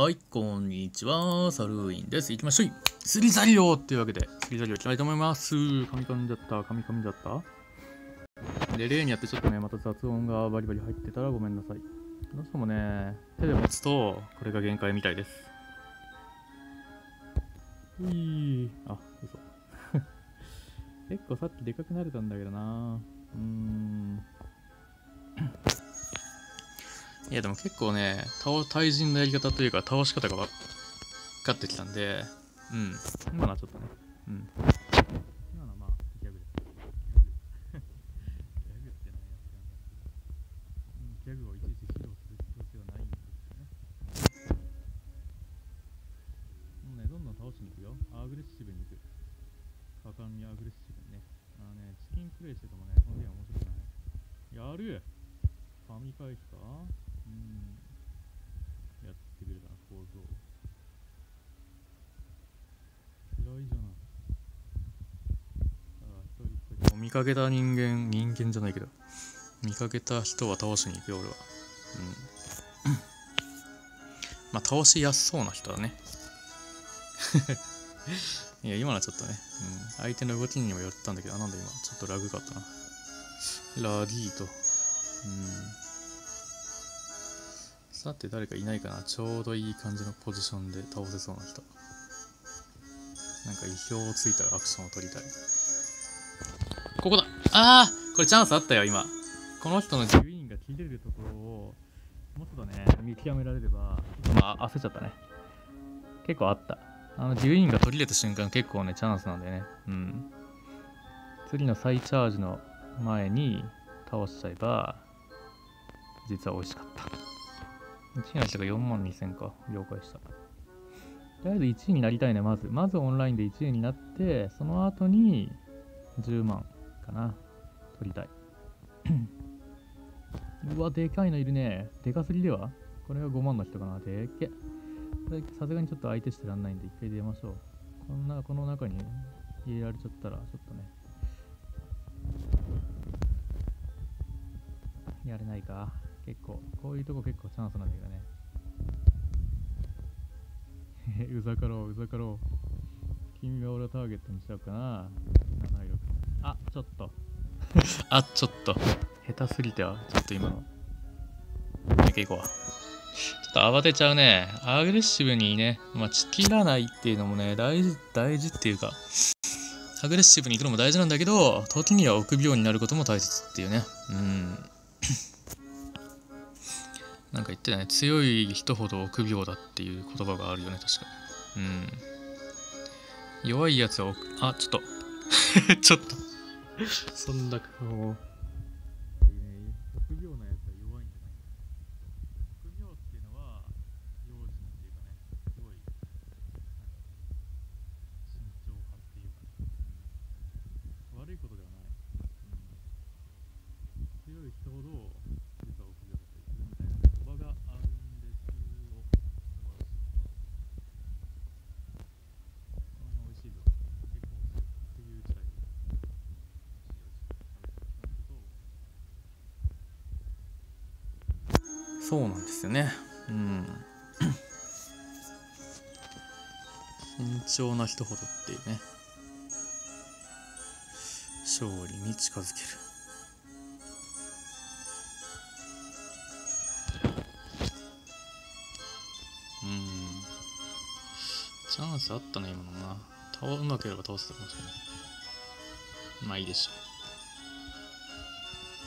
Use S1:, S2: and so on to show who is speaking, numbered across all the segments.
S1: はい、こんにちは。サルーインです。行きましょう。スリザリオっていうわけで、スリザリオいきたいと思います。噛み噛んじゃった、噛み噛んじゃった。で、例にやってちょっとね、また雑音がバリバリ入ってたらごめんなさい。どうしてもね、手で持つと、これが限界みたいです。ういあ、嘘。結構さっきでかくなれたんだけどな。うん。いやでも結構ね、対人のやり方というか倒し方が分かってきたんで、うん。今のはちょっとね、うん。今のはまあ、ギャグです。ギャグ。って何やってんだギャグをいちいち披露する必要性はないんですよね。もうね、どんどん倒しに行くよ。アグレッシブに行く。果敢にアグレッシブにね。あのね、チキンプレイしててもね、このゲーム面白くない？やる神回避かうん。やってくれたな、構造。嫌いじゃない。ああ、一人一人。見かけた人間、人間じゃないけど、見かけた人は倒しに行くよ、俺は。うん。まあ、倒しやすそうな人だね。いや、今のはちょっとね、うん、相手の動きにもよったんだけど、なんだ今、ちょっとラグがあったな。ラディート。うん。さて、誰かいないかなちょうどいい感じのポジションで倒せそうな人。なんか意表をついたらアクションを取りたい。ここだああこれチャンスあったよ、今。この人の自由因が切れるところを、もうちょっとね、見極められれば、まあ、焦っちゃったね。結構あった。あの、自由因が取り入れた瞬間、結構ね、チャンスなんだよね。うん。次の再チャージの前に倒しちゃえば、実は美味しかった。1位の人が4万2000か。了解した。とりあえず1位になりたいね、まず。まずオンラインで1位になって、その後に10万かな。取りたい。うわ、でかいのいるね。でかすぎではこれが5万の人かな。でっけ。さすがにちょっと相手してらんないんで、一回出ましょう。こんな、この中に入れられちゃったら、ちょっとね。やれないか。結構、こういうとこ結構チャンスなんだけどね。うざかろう、うざかろう。君が俺をターゲットにしちゃうかな。76あ、ちょっと。あ、ちょっと。下手すぎては、ちょっと今の。もう一回行こう。ちょっと慌てちゃうね。アグレッシブにね、まあ、チキらないっていうのもね、大事、大事っていうか、アグレッシブに行くのも大事なんだけど、時には臆病になることも大切っていうね。うん。なんか言ってたね、強い人ほど臆病だっていう言葉があるよね、確かに。うん。弱いやつは臆、あ、ちょっと。ちょっと。そんな顔。いいね。臆病なやつは弱いんじゃない臆病っていうのは、用心っていうかね、すごい、なんか、慎重派っていうかね、うん悪いことではない。うん強い人ほど、実は臆病だったりするみたいな言葉があるんですよ。素晴らしい。この辺美味しいぞ。結構美味しい。っていうチャイ。そうなんですよね。うん。慎重な人ほどっていうね。勝利に近づける。うん。チャンスあったね、今のな。倒うまければ倒せたかもしれない。まあいいでしょ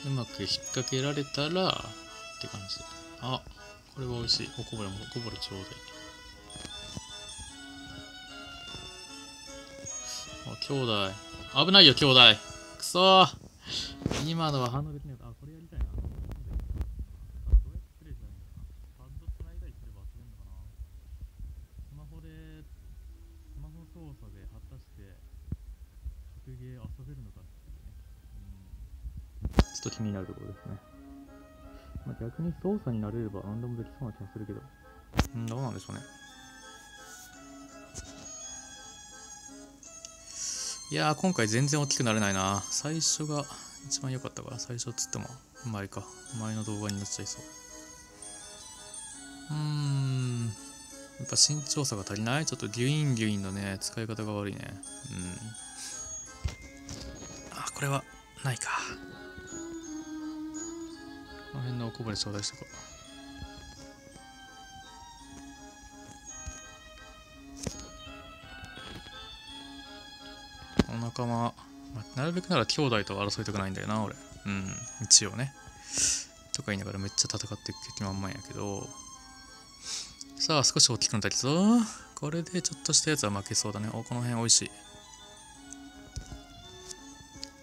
S1: う。うまく引っ掛けられたら、って感じで。あ、これは美味しい。おこぼれも、おこぼれちょうだい。あ、兄弟。危ないよ、兄弟。くそー。今のは反応できなかった。あ、これやりたいに操作になれれば何でもできそうな気がするけど。うん、どうなんでしょうね。いやー、今回全然大きくなれないな。最初が一番良かったから、最初っつっても前か。前の動画になっちゃいそう。うーんや。っぱ身長差が足りない？ちょっとギュインギュインのね、使い方が悪いね。うん。あ、これは、ないか。この辺のおこぼれ頂戴しとこう。お仲間、ま、なるべくなら兄弟と争いたくないんだよな、俺。うん、一応ね。とか言いながらめっちゃ戦っていく気満々やけど。さあ、少し大きくなったりぞ。これでちょっとしたやつは負けそうだね。お、この辺美味しい。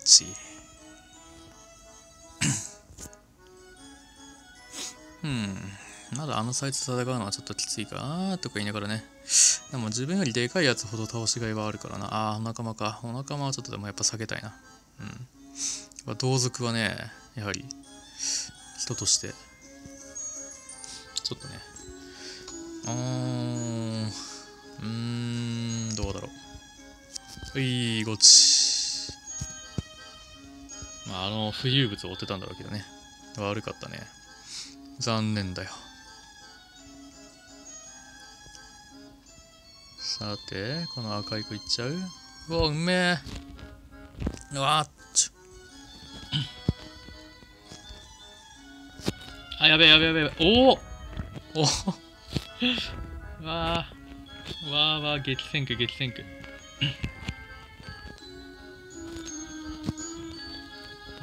S1: ち。うん。まだあのサイズ戦うのはちょっときついかなとか言いながらね。でも自分よりでかいやつほど倒しがいはあるからな。ああ、お仲間か。お仲間はちょっとでもやっぱ避けたいな。うん。同族はね、やはり人として、ちょっとね、うーん、うーん、どうだろう。うい、ごち。まあ、あの、浮遊物を追ってたんだろうけどね。悪かったね。残念だよ。さて、この赤い子いっちゃう？うわ、うめえ。うわっちょ。あ、やべえやべえやべえ。おおおわあ。わあわあ、激戦区、激戦区。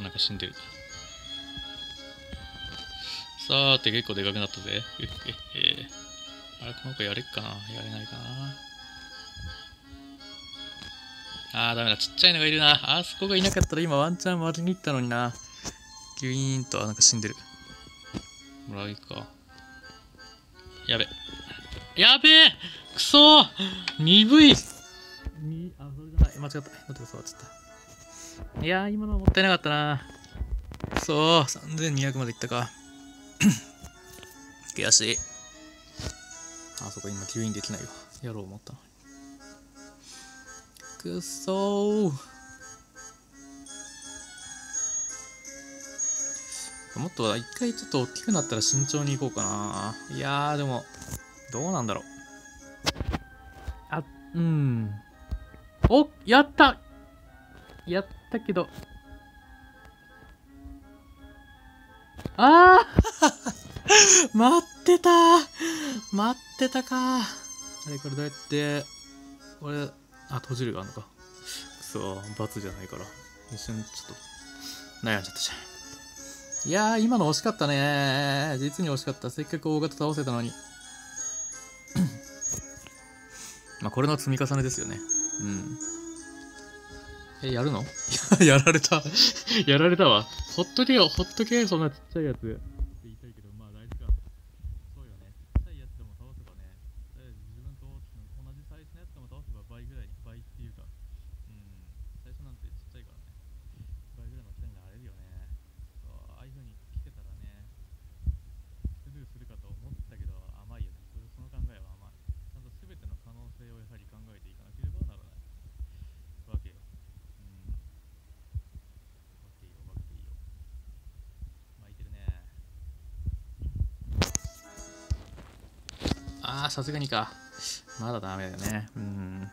S1: なんか死んでる。さーて結構でかくなったぜ。ええあれ、この子やれっかなやれないかなあー、ダメだ。ちっちゃいのがいるな。あそこがいなかったら今ワンチャン割りに行ったのにな。ギュイーンと、あ、なんか死んでる。もらうか。やべ。やべえくそー鈍いにあ、それじゃない。間違った。待ってください。ちょっと。いやー、今のはもったいなかったな。くそー、3200までいったか。悔しい。あ、そこ今吸引できないわ。やろう思ったのに。くっそー。もっと一回ちょっと大きくなったら慎重に行こうかな。いやー、でも、どうなんだろう。あ、うん。おやったやったけど。ああ待ってた待ってたかあれこれどうやって、俺、あ、閉じるがあるのか。くそ、罰じゃないから。一瞬ちょっと、悩んじゃったじゃん。いやー、今の惜しかったね実に惜しかった。せっかく大型倒せたのに。まあ、これの積み重ねですよね。うん。え、やるの？やられた やられたわ。ほっとけよ、ほっとけ、そんなちっちゃいやつ。さすがにか。まだダメだよね。うん。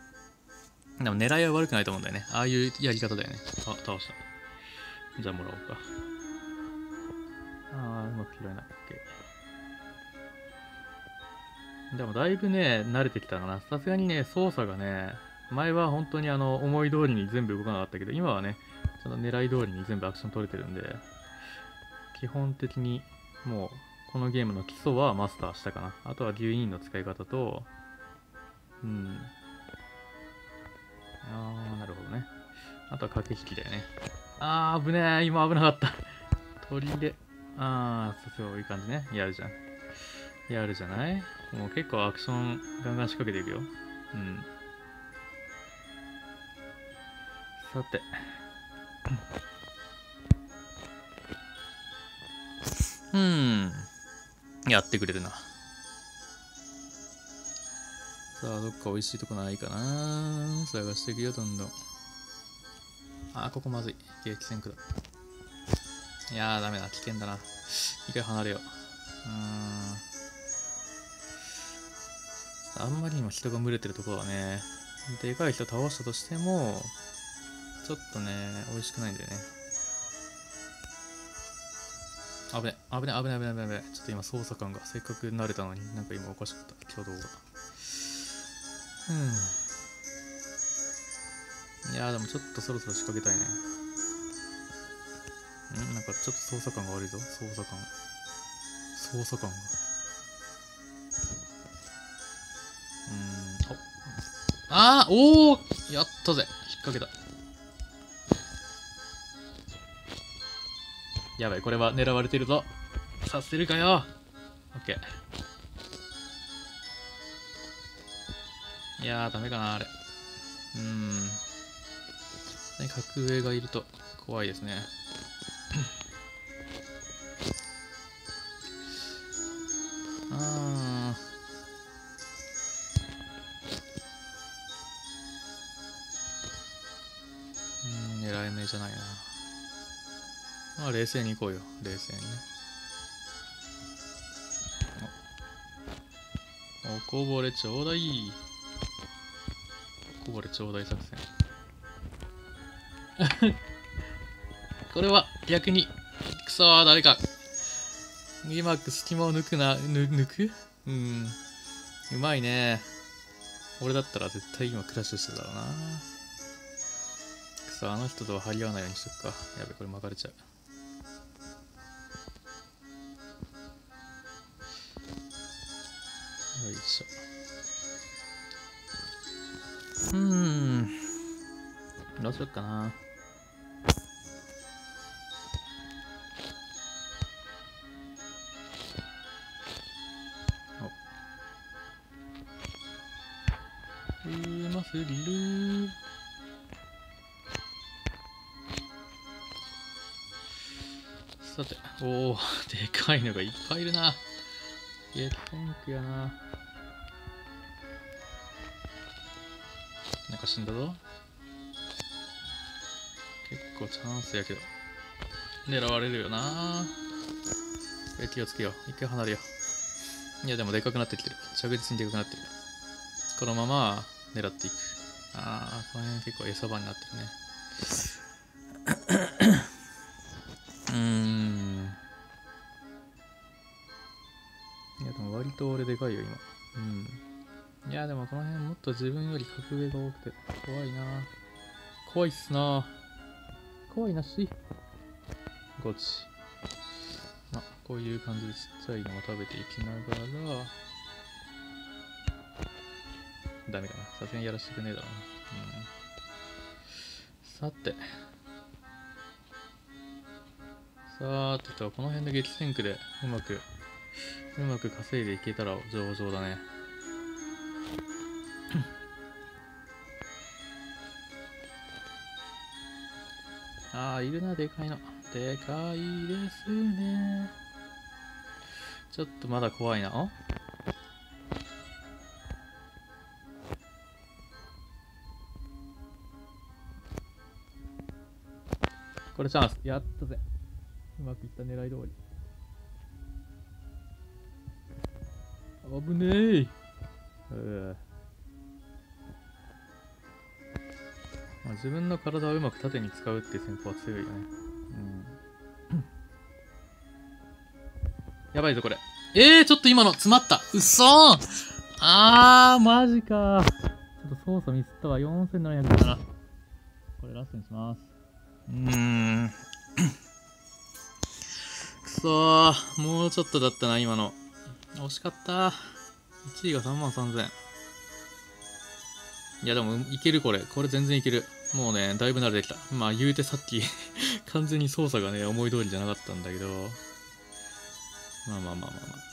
S1: でも狙いは悪くないと思うんだよね。ああいうやり方だよね。あ、倒した。じゃあもらおうか。ああ、うまく拾えない。OK。でもだいぶね、慣れてきたかな。さすがにね、操作がね、前は本当にあの、思い通りに全部動かなかったけど、今はね、ちゃんと狙い通りに全部アクション取れてるんで、基本的にもうこのゲームの基礎はマスターしたかな。あとはデューインの使い方と、うん。あー、なるほどね。あとは駆け引きだよね。あー、危ねえ。今危なかった。鳥で。あー、そうそういう感じね。やるじゃん。やるじゃない？もう結構アクションガンガン仕掛けていくよ。うん。さて。うん。やってくれるな。さあ、どっか美味しいとこないかな探していくよ、どんどん。あ、ここまずい。激戦区だ。いやー、ダメだ。危険だな。一回離れよう。うーん。あんまり今人が群れてるところはね、でかい人倒したとしても、ちょっとね、美味しくないんだよね。危ね、危ね、危ね、危ね、危ね、ちょっと今操作感がせっかく慣れたのになんか今おかしかった、挙動が。うん。いやでもちょっとそろそろ仕掛けたいね。んなんかちょっと操作感が悪いぞ、操作感。操作感が。うーん、ああおおやったぜ引っ掛けた。やばい、これは狙われてるぞ。させるかよ。オッケー。いやー、ダメかな、あれ。うーん。格上がいると怖いですね。あ。うん、狙い目じゃないな。まあ、冷静に行こうよ。冷静にね。お、おこぼれちょうだい。こぼれちょうだい作戦。これは逆に、くそ、誰か。うまく隙間を抜くな、ぬ、抜く？うん。うまいね。俺だったら絶対今クラッシュしてただろうな。くそ、あの人とは張り合わないようにしとくか。やべ、これ巻かれちゃう。いしょ。うん。どうしよっかな。おうますぎるさて、おお、でかいのがいっぱいいるな。ゲットンクやな。か死んだぞ。結構チャンスやけど。狙われるよな。え、気をつけよう。一回離れよう。いや、でもでかくなってきてる。着実にでかくなってる。このまま狙っていく。ああ、この辺結構餌場になってるね。うーん。いや、でも割と俺でかいよ、今。と自分より格上が多くて怖いな。怖いっすな。怖いなし。ゴチ。まあ、こういう感じでちっちゃいのを食べていきながら、ダメかな。さすがにやらせてくねえだろうな。うん。さて。さーてと、この辺で激戦区でうまく、うまく稼いでいけたら上々だね。あー、いるな、でかいの。でかいですね。ちょっとまだ怖いな。あこれチャンス。やったぜ。うまくいった狙い通り。危ねえ。うまあ、自分の体をうまく縦に使うっていう戦法は強いよね。うん。やばいぞ、これ。えー、ちょっと今の詰まった。うっそーあー、マジかちょっと操作ミスったわ。4700だな。これラストにします。うーん。くそー。もうちょっとだったな、今の。惜しかった。1位が3万3000。いや、でも、いける、これ。これ全然いける。もうね、だいぶ慣れてきた。まあ、言うてさっき 完全に操作がね、思い通りじゃなかったんだけど。まあまあまあまあまあ。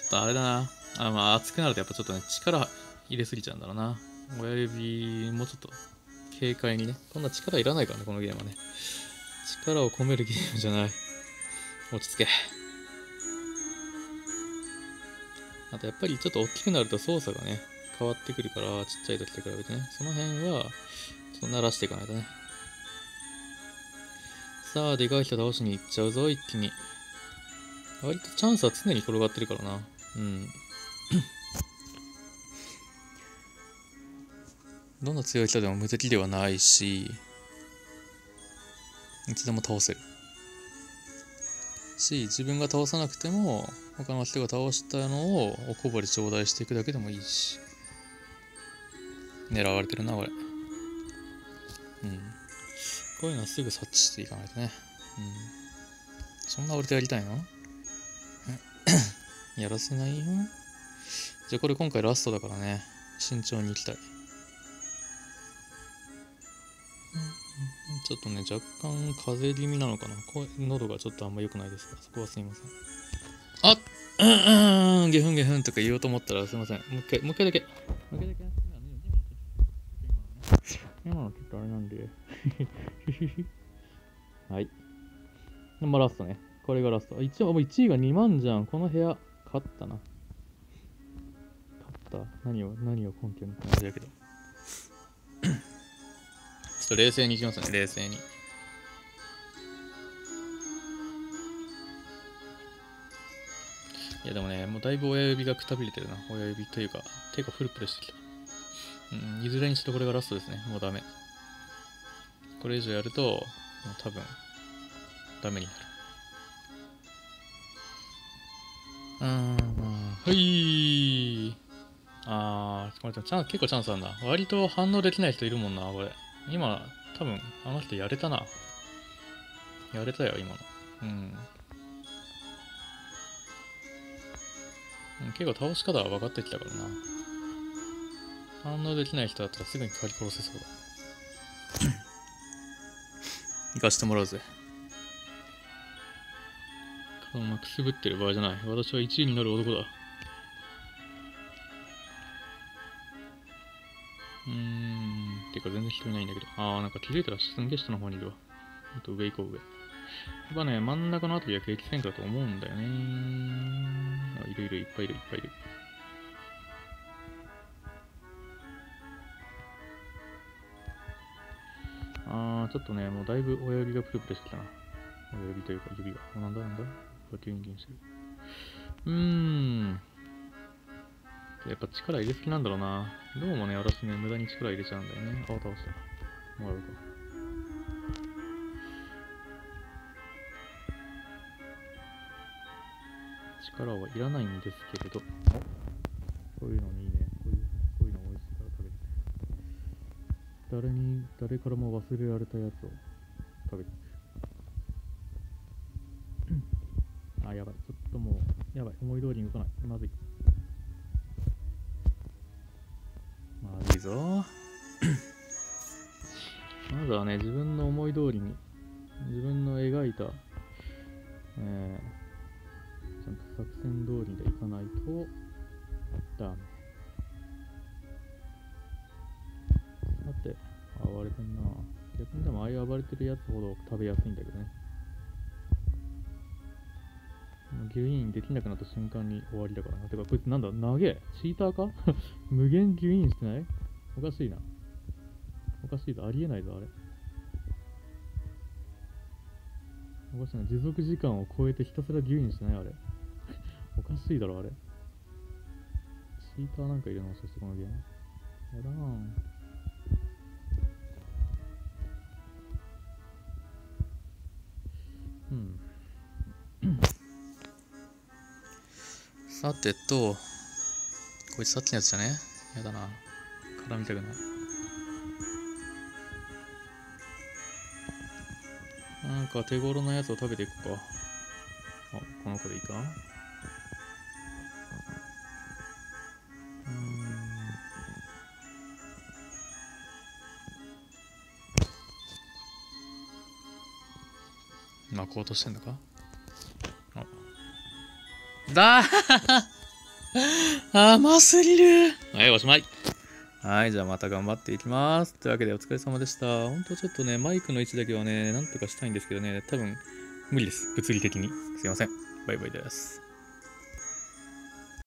S1: ちょっとあれだな。あまあ、熱くなるとやっぱちょっとね、力入れすぎちゃうんだろうな。親指、もうちょっと軽快にね。こんな力いらないからね、このゲームはね。力を込めるゲームじゃない。落ち着け。あとやっぱりちょっと大きくなると操作がね、変わってくるから、ちっちゃい時と比べてね。その辺は、ちょっと慣らしていかないとね。さあ、でかい人倒しに行っちゃうぞ、一気に。割とチャンスは常に転がってるからな。うん。どんな強い人でも無敵ではないし、いつでも倒せる。し、自分が倒さなくても、他の人が倒したのをおこぼれ頂戴していくだけでもいいし。狙われてるな、これ。うん。こういうのはすぐ察知していかないとね。うん。そんな俺とやりたいの？やらせないよ。じゃあこれ今回ラストだからね。慎重にいきたい。ちょっとね、若干風邪気味なのかな。声喉がちょっとあんま良くないですが、そこはすいません。あうんうん、ゲフンゲフンとか言おうと思ったらすいません。もう一回、もう一回だけ。もう一回だけ。今のちょっとあれなんで。はい。でもラストね。これがラスト。一応、もう1位が2万じゃん。この部屋、勝ったな。勝った。何を、何を根拠にって感じだけど。ちょっと冷静にいきますね、冷静に。いやでもね、もうだいぶ親指がくたびれてるな。親指というか、手がプルプルしてきた。うん、いずれにしてこれがラストですね。もうダメ。これ以上やると、もう多分、ダメになる。うーん、まあ、はいあー、これチャン結構チャンスあんだ。割と反応できない人いるもんな、これ。今、多分、あの人やれたな。やれたよ、今の。うん結構倒し方は分かってきたからな。反応できない人だったらすぐに狩り殺せそうだ。行かしてもらうぜ。顔まくすぶってる場合じゃない。私は1位になる男だ。うーん。てか全然人いないんだけど。あー、なんか気づいたらすんげえ下の方にいるわ。あと上行こう、上。やっぱね、真ん中のあたりは激戦区だと思うんだよね。あ、いるいる、いっぱいいる、いっぱいいる。ちょっとね、もうだいぶ親指がプルプルしてきたな。親指というか指が。あなんだなんだ？バキュンキュンしてる。うーん。やっぱ力入れすぎなんだろうな。どうもね、私ね、無駄に力入れちゃうんだよね。あ、倒した。もらうか。力はいらないんですけれど。こういうのね。こういう、こういうの美味しいから食べて。誰に、誰からも忘れられたやつを食べていく。あ、やばい。ちょっともう、やばい。思い通りに動かない。まずい。まずいぞ。まずはね、自分の思い通りに、自分の描いた、えー、ちゃんと作戦通りでいかないと、ダメ。てるやつほど食べやすいんだけどね。牛インできなくなった瞬間に終わりだからな。てか、こいつなんだ？投げ？チーターか？無限牛インしてない？おかしいな。おかしいぞ。ありえないぞ、あれ。おかしいな。持続時間を超えてひたすら牛インしてない？あれ。おかしいだろ、あれ。チーターなんかいるのそしてこのゲーム。やだなうん。さてと、こいつさっきのやつじゃね？やだな。絡みたくない。なんか手頃なやつを食べていくか。あ、この子でいいか？こうとしてんのか？あだー 甘すぎるはい、おしまい。はい、じゃあまた頑張っていきます。というわけでお疲れ様でした。ほんとちょっとね、マイクの位置だけはね、なんとかしたいんですけどね、多分無理です。物理的に。すいません。バイバイです。